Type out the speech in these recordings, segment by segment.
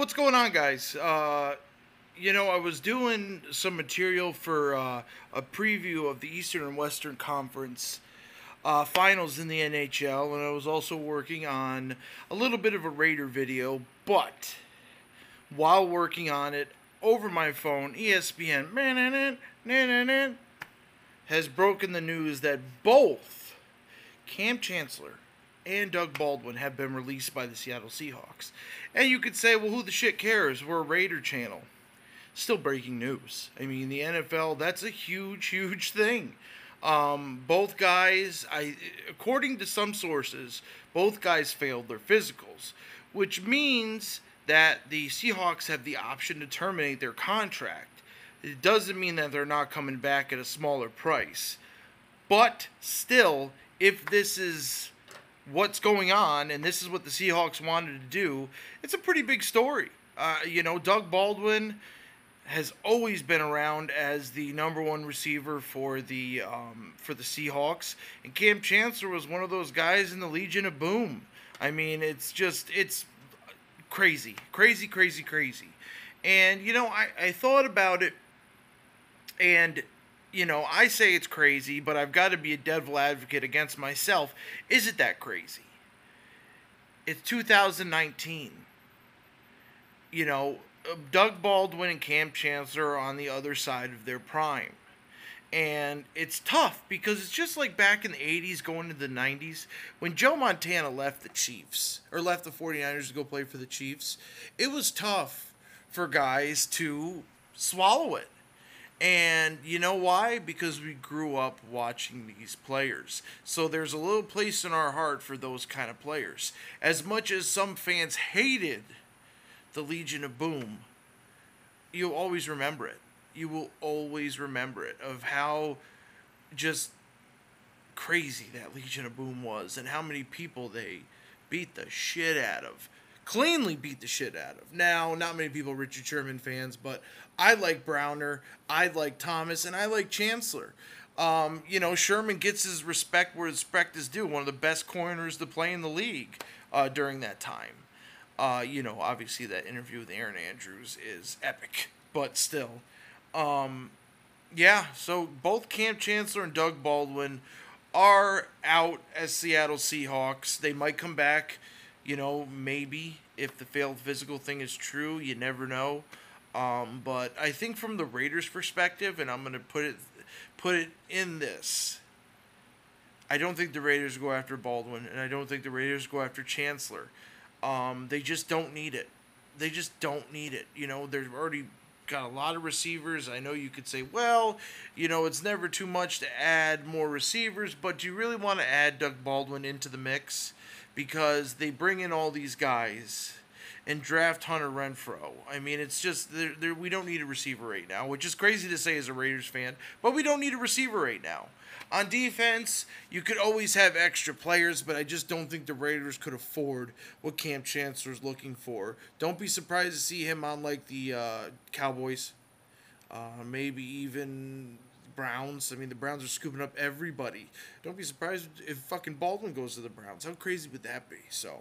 What's going on, guys? Uh, you know, I was doing some material for uh, a preview of the Eastern and Western Conference uh, finals in the NHL, and I was also working on a little bit of a Raider video. But while working on it over my phone, ESPN has broken the news that both Kam Chancellor and Doug Baldwin have been released by the Seattle Seahawks. And you could say, well, who the shit cares? We're a Raider channel. Still breaking news. I mean, the NFL, that's a huge, huge thing. Um, both guys, I, according to some sources, both guys failed their physicals, which means that the Seahawks have the option to terminate their contract. It doesn't mean that they're not coming back at a smaller price. But still, if this is what's going on, and this is what the Seahawks wanted to do, it's a pretty big story. Uh, you know, Doug Baldwin has always been around as the number one receiver for the um, for the Seahawks, and Kam Chancellor was one of those guys in the Legion of Boom. I mean, it's just it's crazy, crazy, crazy, crazy. And you know, I, I thought about it, and you know, I say it's crazy, but I've got to be a devil advocate against myself. Is it that crazy? It's 2019. You know, uh, Doug Baldwin and Kam Chancellor are on the other side of their prime. And it's tough because it's just like back in the 80s, going into the 90s, when Joe Montana left the Chiefs, or left the 49ers to go play for the Chiefs. It was tough for guys to swallow it and you know why? Because we grew up watching these players. So there's a little place in our heart for those kind of players. As much as some fans hated the Legion of Boom, you'll always remember it. You will always remember it of how just crazy that Legion of Boom was and how many people they beat the shit out of cleanly beat the shit out of. Now, not many people Richard Sherman fans, but I like Browner, I like Thomas, and I like Chancellor. Um, you know, Sherman gets his respect where respect is due. One of the best corners to play in the league uh, during that time. Uh, you know, obviously that interview with Erin Andrews is epic, but still. Um, yeah, so both Kam Chancellor and Doug Baldwin are out as Seattle Seahawks. They might come back you know, maybe if the failed physical thing is true, you never know. Um, but I think from the Raiders' perspective, and I'm gonna put it put it in this. I don't think the Raiders go after Baldwin, and I don't think the Raiders go after Chancellor. Um, they just don't need it. They just don't need it. You know, they've already got a lot of receivers. I know you could say, well, you know, it's never too much to add more receivers, but do you really want to add Doug Baldwin into the mix? Because they bring in all these guys and draft Hunter Renfrow. I mean, it's just they're, they're, we don't need a receiver right now, which is crazy to say as a Raiders fan, but we don't need a receiver right now. On defense, you could always have extra players, but I just don't think the Raiders could afford what Kam Chancellor's looking for. Don't be surprised to see him on like the uh, Cowboys, uh, maybe even Browns. I mean, the Browns are scooping up everybody. Don't be surprised if fucking Baldwin goes to the Browns. How crazy would that be? So,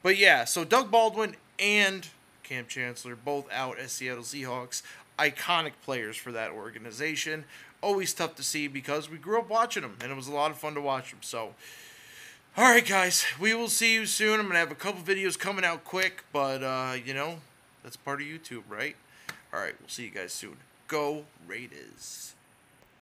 but yeah, so Doug Baldwin and Kam Chancellor both out as Seattle Seahawks. Iconic players for that organization. Always tough to see because we grew up watching them and it was a lot of fun to watch them. So, all right, guys, we will see you soon. I'm gonna have a couple videos coming out quick, but uh, you know that's part of YouTube, right? All right, we'll see you guys soon. Go Raiders.